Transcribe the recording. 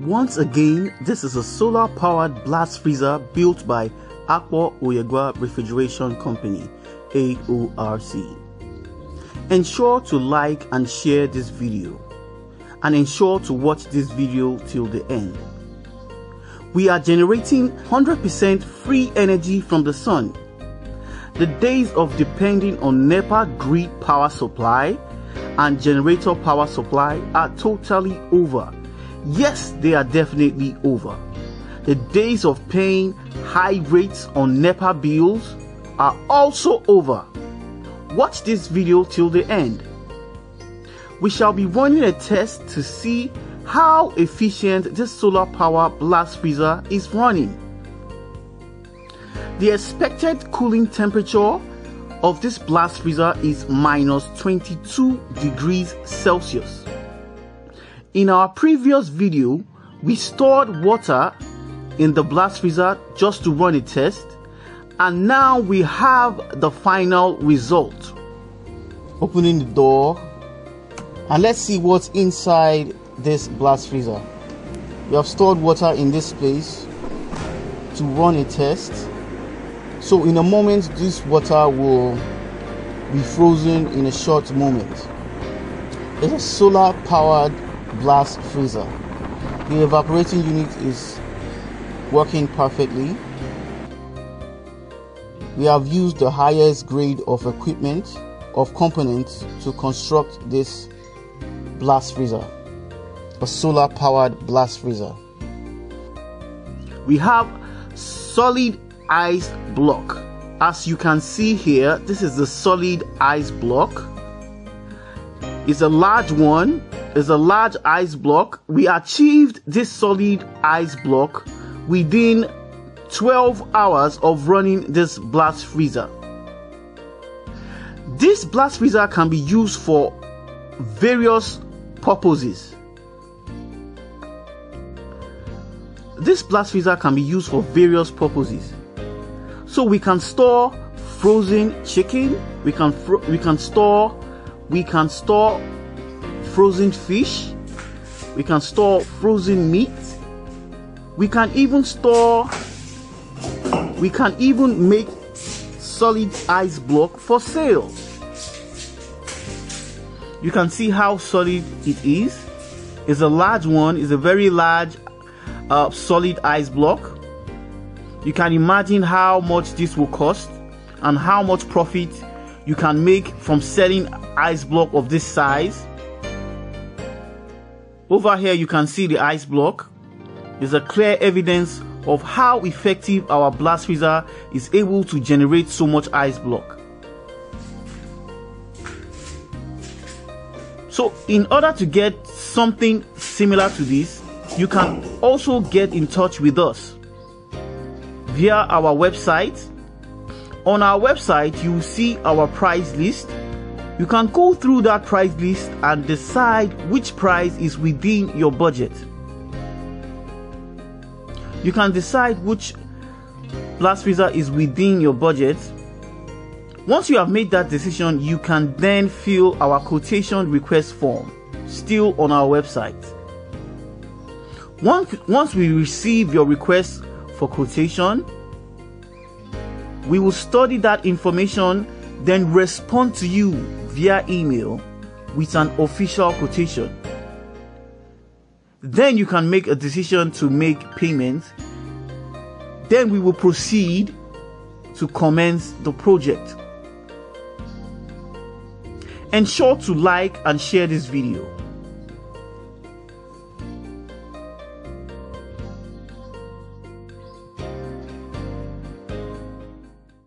Once again, this is a solar powered blast freezer built by Akpo Oyegwa Refrigeration Company, AORC. Ensure to like and share this video and ensure to watch this video till the end. We are generating 100% free energy from the sun. The days of depending on NEPA grid power supply and generator power supply are totally over Yes, they are definitely over. The days of paying high rates on NEPA bills are also over. Watch this video till the end. We shall be running a test to see how efficient this solar power blast freezer is running. The expected cooling temperature of this blast freezer is minus 22 degrees Celsius. In our previous video, we stored water in the blast freezer just to run a test and now we have the final result. Opening the door and let's see what's inside this blast freezer. We have stored water in this place to run a test. So in a moment this water will be frozen in a short moment. It's a solar powered blast freezer. The evaporating unit is working perfectly. We have used the highest grade of equipment of components to construct this blast freezer, a solar powered blast freezer. We have solid ice block. As you can see here, this is the solid ice block. It's a large one is a large ice block. We achieved this solid ice block within 12 hours of running this blast freezer. This blast freezer can be used for various purposes. This blast freezer can be used for various purposes. So we can store frozen chicken, we can we can store we can store frozen fish. We can store frozen meat. We can even store, we can even make solid ice block for sale. You can see how solid it is. It's a large one, it's a very large uh, solid ice block. You can imagine how much this will cost and how much profit you can make from selling ice block of this size over here you can see the ice block. Is a clear evidence of how effective our blast freezer is able to generate so much ice block. So in order to get something similar to this, you can also get in touch with us via our website. On our website, you will see our price list you can go through that price list and decide which price is within your budget. You can decide which blast freezer is within your budget. Once you have made that decision, you can then fill our quotation request form still on our website. Once, once we receive your request for quotation, we will study that information, then respond to you via email with an official quotation. Then you can make a decision to make payment. Then we will proceed to commence the project. Ensure to like and share this video.